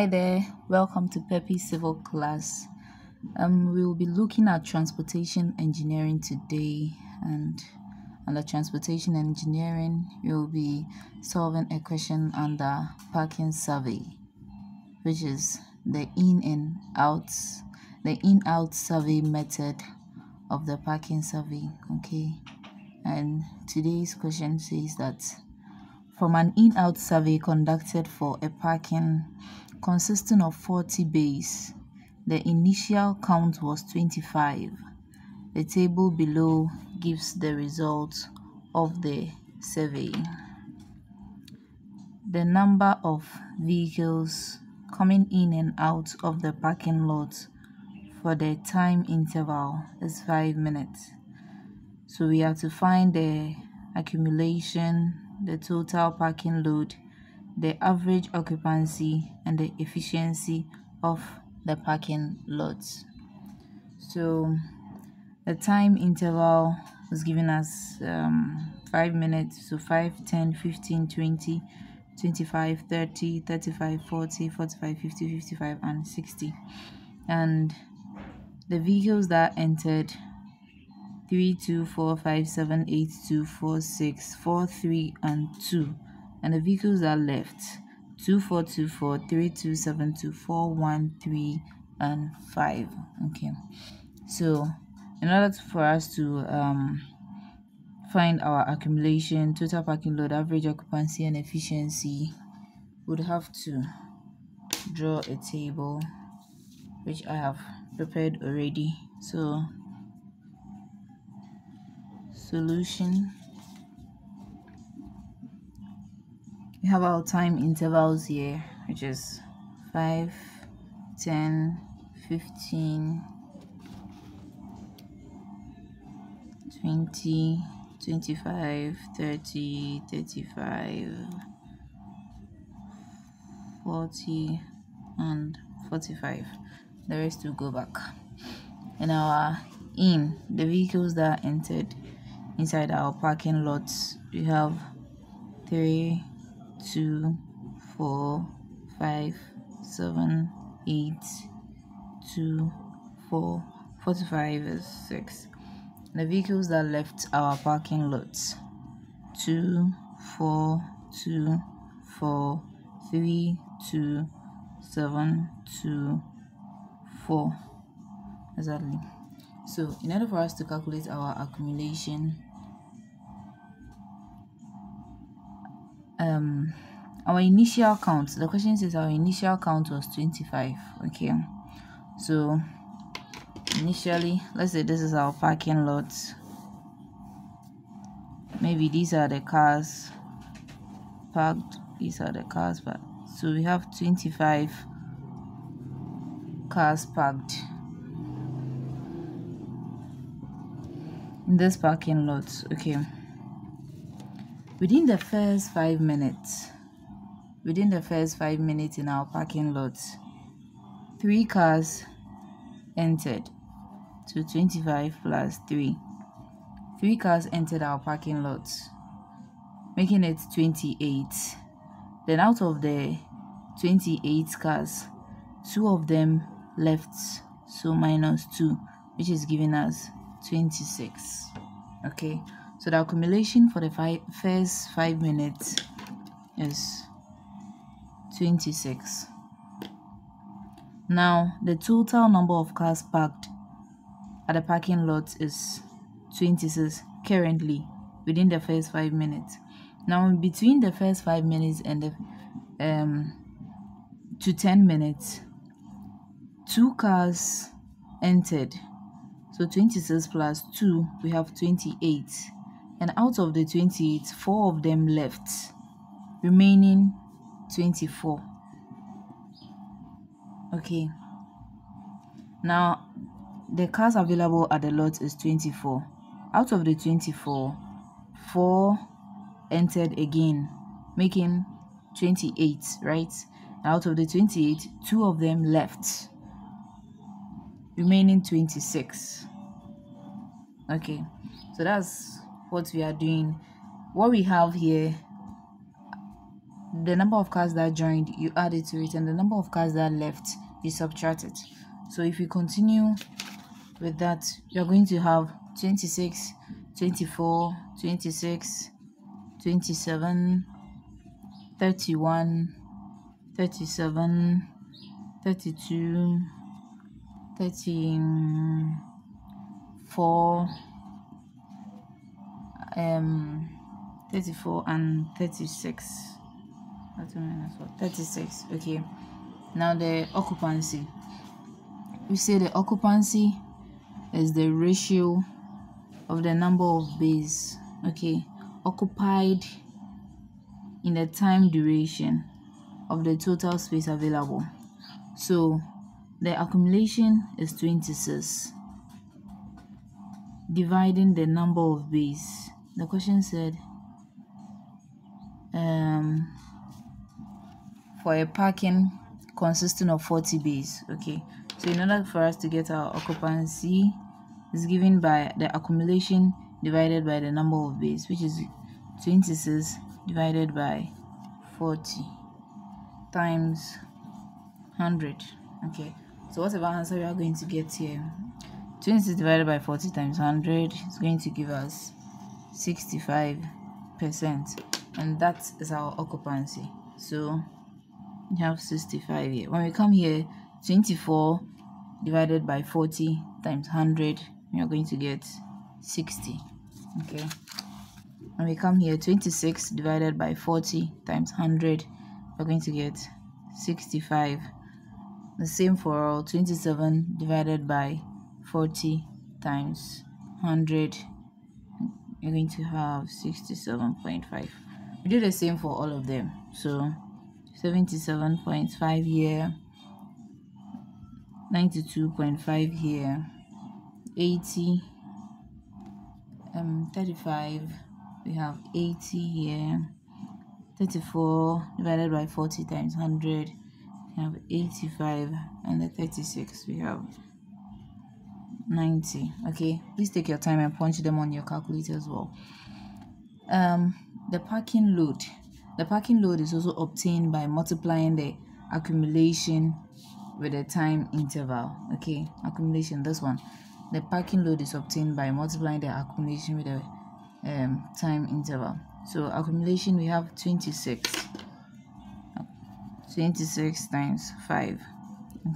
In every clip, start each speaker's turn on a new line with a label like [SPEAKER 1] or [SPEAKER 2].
[SPEAKER 1] Hi there, welcome to Perppy Civil class. Um, we will be looking at transportation engineering today, and under transportation engineering, you will be solving a question under parking survey, which is the in and out, the in out survey method of the parking survey. Okay, and today's question says that from an in out survey conducted for a parking consisting of 40 bays. The initial count was 25. The table below gives the results of the survey. The number of vehicles coming in and out of the parking lot for the time interval is 5 minutes. So we have to find the accumulation, the total parking load, the average occupancy and the efficiency of the parking lots. So the time interval was given us um, 5 minutes, so 5, 10, 15, 20, 25, 30, 35, 40, 45, 50, 55, and 60. And the vehicles that entered 3, 2, 4, 5, 7, 8, 2, 4, 6, 4, 3, and 2 and the vehicles are left. 2424 3272 413 and 5 okay. So in order for us to um, find our accumulation total parking load average occupancy and efficiency would have to draw a table which i have prepared already. So solution we have our time intervals here which is 5 10 15 20 25 30 35 40 and 45 the rest will go back. In our in the vehicles that entered inside our parking lots we have three two, four, five, seven, eight, two, four, forty-five is six. The vehicles that left our parking lots two, four, two, four, three, two, seven, two, four. Exactly. So, in order for us to calculate our accumulation um our initial count the question says our initial count was 25 okay? So initially let's say this is our parking lot. Maybe these are the cars parked these are the cars but so we have 25 cars parked in this parking lot okay Within the first five minutes, within the first five minutes in our parking lot, three cars entered. So 25 plus 3. Three cars entered our parking lot, making it 28. Then out of the 28 cars, two of them left, so minus 2, which is giving us 26. Okay. So the accumulation for the five, first 5 minutes is 26. Now, the total number of cars parked at the parking lot is 26 currently within the first 5 minutes. Now, between the first 5 minutes and the um to 10 minutes, two cars entered. So 26 plus 2, we have 28 and out of the 28 four of them left. Remaining 24 okay. Now the cars available at the lot is 24 out of the 24 four entered again making 28 right? Out of the 28 two of them left. Remaining 26 okay. So that's what we are doing. What we have here the number of cars that joined you add it to it and the number of cars that left you subtract it. So if you continue with that you're going to have 26 24 26 27 31 37 32 34 um 34 and 36 36 okay. Now the occupancy. We say the occupancy is the ratio of the number of bays okay occupied in the time duration of the total space available. So the accumulation is 26 dividing the number of bays the question said um for a parking consisting of 40 bays okay. So in order for us to get our occupancy is given by the accumulation divided by the number of bays which is 26 divided by 40 times 100 okay. So whatever answer we are going to get here? 26 divided by 40 times 100 is going to give us 65 percent and that is our occupancy. So we have 65 here. When we come here 24 divided by 40 times 100 we are going to get 60 okay? When we come here 26 divided by 40 times 100 we're going to get 65 the same for all 27 divided by 40 times 100 you're going to have 67.5 we do the same for all of them. So 77.5 here 92.5 here 80 um 35 we have 80 here 34 divided by 40 times 100 we have 85 and the 36 we have 90 okay please take your time and punch them on your calculator as well. Um the parking load. The parking load is also obtained by multiplying the accumulation with the time interval. Okay accumulation this one. The parking load is obtained by multiplying the accumulation with the um, time interval. So accumulation we have 26 26 times 5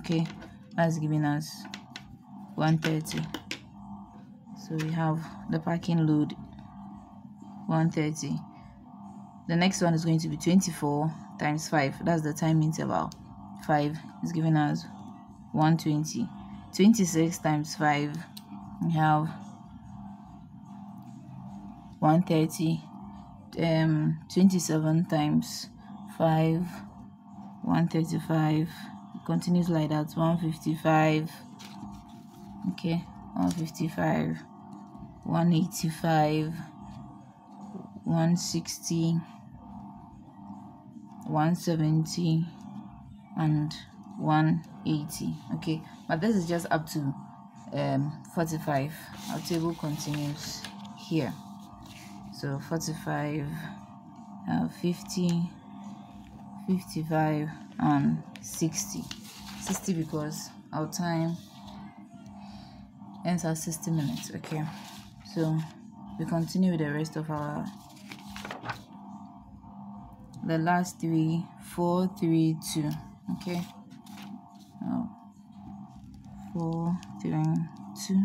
[SPEAKER 1] okay that's giving us 130 so we have the parking load 130 the next one is going to be 24 times 5 that's the time interval. 5 is giving us 120 26 times 5 we have 130 um 27 times 5 135 continues like that 155 okay 155 185 160 170 and 180 okay but this is just up to um 45 our table continues here. So 45 uh, 50 55 and 60 60 because our time ends at 60 minutes okay? So we continue with the rest of our the last three four three two okay? Oh, four three two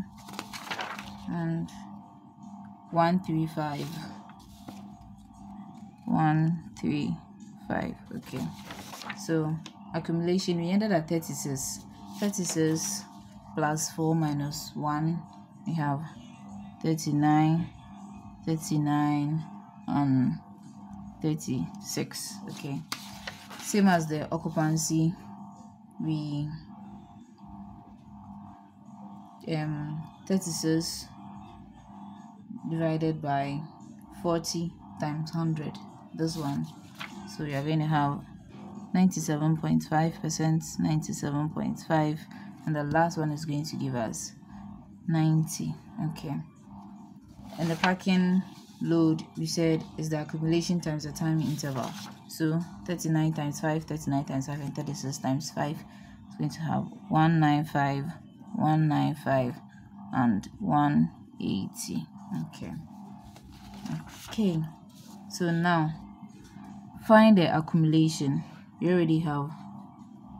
[SPEAKER 1] and one three five. One three five okay? So accumulation we ended at 36 36 plus 4 minus 1 we have 39 39 and 36 okay. Same as the occupancy we um 36 divided by 40 times 100 this one. So we are going to have 97.5 percent 97.5 and the last one is going to give us 90 okay. And the parking load we said is the accumulation times the time interval. So 39 times 5 39 times 5 and 36 times 5 is going to have 195 195 and 180 okay. Okay so now find the accumulation. We already have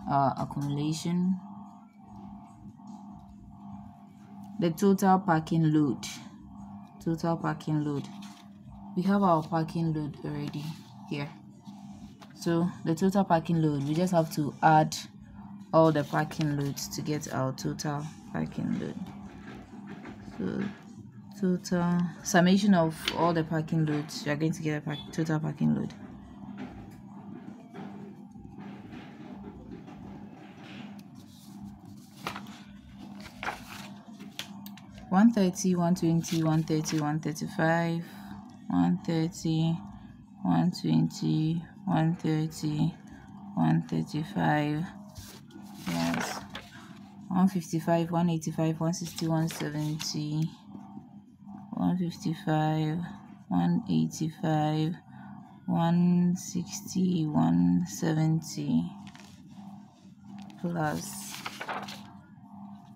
[SPEAKER 1] our accumulation the total parking load. Total parking load. We have our parking load already here. So the total parking load we just have to add all the parking loads to get our total parking load. So total summation of all the parking loads you are going to get a total parking load 130 120 130 135 130 120 130 135 yes. 155 185 160 170 155 185 160 170 plus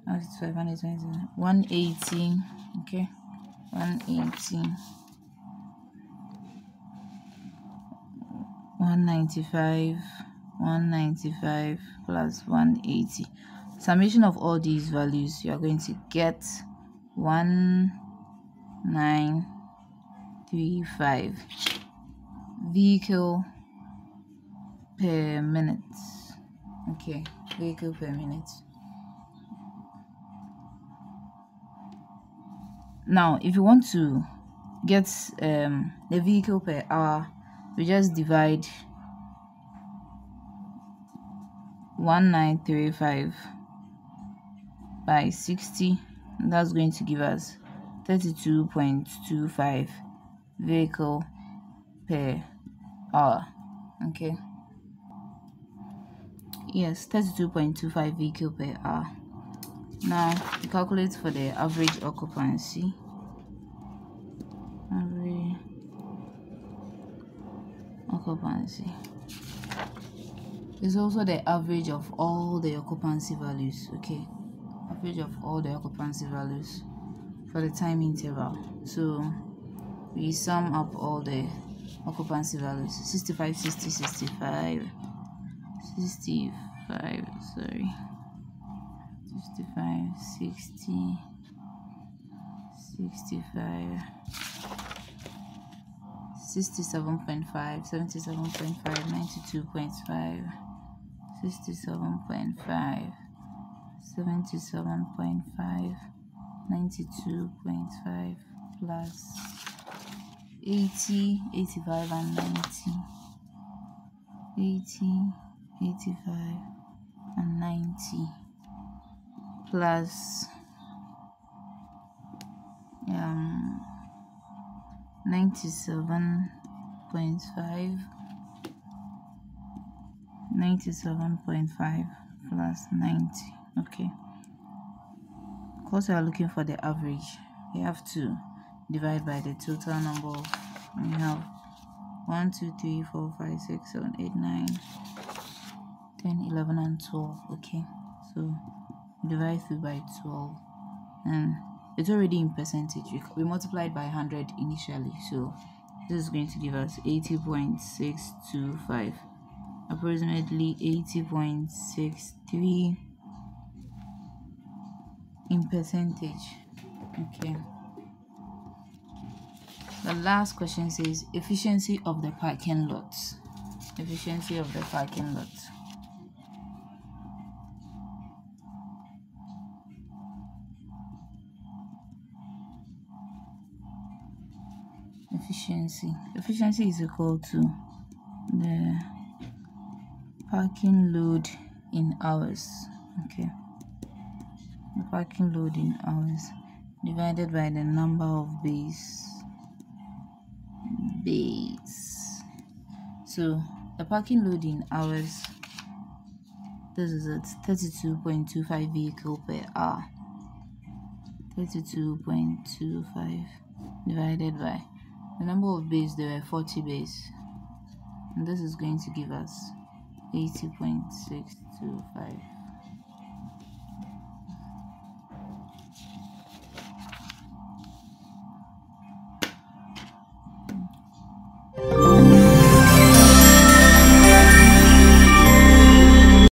[SPEAKER 1] 180 okay 180 195 195 plus 180 summation of all these values you are going to get 1935 vehicle per minute. Okay vehicle per minute now if you want to get um, the vehicle per hour we just divide 1935 by 60 that's going to give us 32.25 vehicle per hour okay? Yes 32.25 vehicle per hour. Now we calculate for the average occupancy average occupancy. Also the average of all the occupancy values okay? Average of all the occupancy values for the time interval. So we sum up all the occupancy values. 65 60 65 65 sorry. 65 60 65 67.5 77.5 92.5 67.5 77.5 92.5 plus 80 85 and 90 80 85 and 90 plus um 97.5 97.5 plus 90 okay. Because we are looking for the average we have to divide by the total number of we have 1 2 3 4 5 6 7 8 9 10 11 and 12 okay. So divide through by 12 and it's already in percentage. We multiplied by 100 initially so this is going to give us 80.625 approximately 80.63 in percentage. Okay. The last question says efficiency of the parking lots. Efficiency of the parking lots efficiency. Efficiency is equal to the parking load in hours okay? The parking load in hours divided by the number of bays. Bays. So the parking load in hours this is at 32.25 vehicle per hour. 32.25 divided by the number of bays there were 40 bays. And this is going to give us 80.625